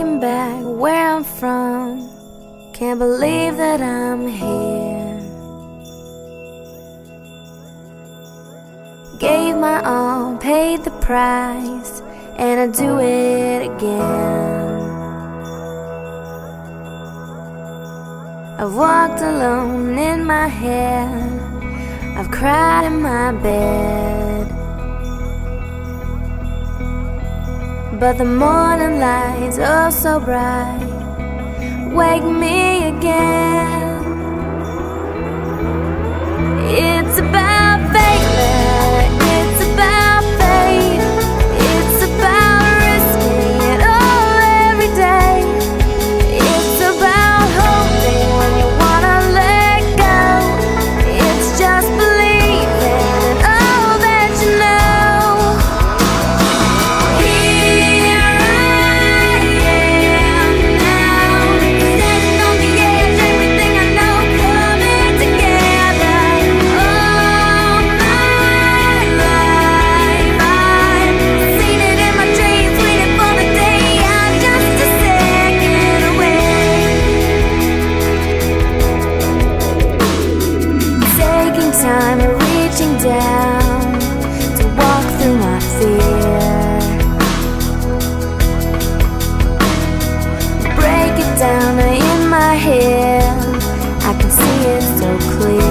looking back where I'm from. Can't believe that I'm here. Gave my all, paid the price, and I do it again. I've walked alone in my head. I've cried in my bed. But the morning so bright. Wake me again. so clear.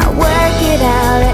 I work it out